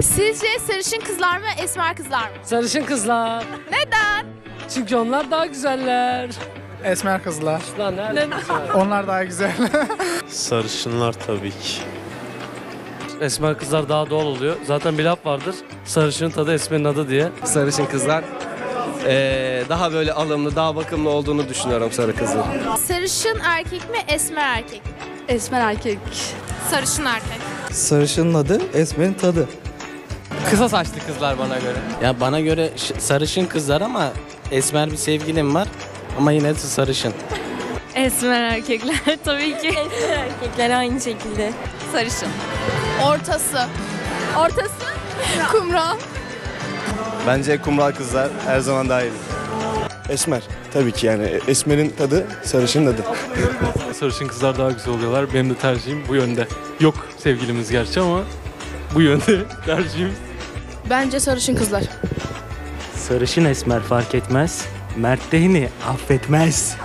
Sizce sarışın kızlar mı, esmer kızlar mı? Sarışın kızlar. Neden? Çünkü onlar daha güzeller. Esmer kızlar. Lan nerede? Onlar daha güzel. Sarışınlar tabii ki. Esmer kızlar daha doğal oluyor. Zaten bir laf vardır. Sarışının tadı esmerin adı diye. Sarışın kızlar eee, daha böyle alımlı, daha bakımlı olduğunu düşünüyorum sarı kızın. Sarışın erkek mi, esmer erkek mi? Esmer erkek. Sarışın erkek. Sarışının adı, esmerin tadı. Kısa saçlı kızlar bana göre. Ya bana göre ş- sarışın kızlar ama esmer bir sevgilim var. Ama yine de sarışın. Esmer erkekler tabii ki. Esmer erkekler aynı şekilde. Sarışın. Ortası. Ortası? Kumral. Bence kumral kızlar her zaman daha iyi. Esmer. Tabii ki yani esmerin tadı sarışın tadı. Sarışın kızlar daha güzel oluyorlar. Benim de tercihim bu yönde. Yok sevgilimiz gerçi ama bu yönde tercihim. Bence sarışın kızlar. Sarışın esmer fark etmez. Mert Değni affetmez.